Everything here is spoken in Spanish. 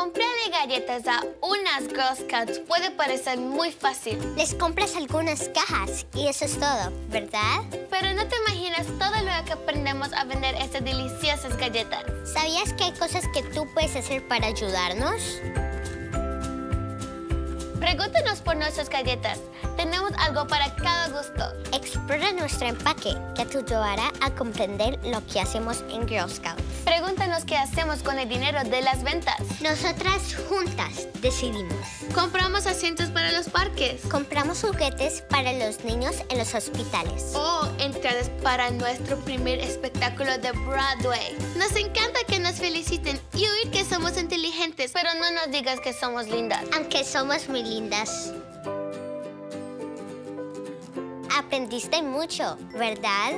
comprarle galletas a unas Girl Scouts puede parecer muy fácil. Les compras algunas cajas y eso es todo, ¿verdad? Pero no te imaginas todo lo que aprendemos a vender estas deliciosas galletas. ¿Sabías que hay cosas que tú puedes hacer para ayudarnos? Pregúntanos por nuestras galletas. Tenemos algo para cada gusto. Explora nuestro empaque, que te ayudará a comprender lo que hacemos en Girl Scouts. Pregúntanos qué hacemos con el dinero de las ventas. Nosotras juntas decidimos. Compramos asientos para los parques. Compramos juguetes para los niños en los hospitales. O entradas para nuestro primer espectáculo de Broadway. Nos encanta que nos feliciten y oír que somos inteligentes, pero no nos digas que somos lindas. Aunque somos muy lindas. Aprendiste mucho, ¿verdad?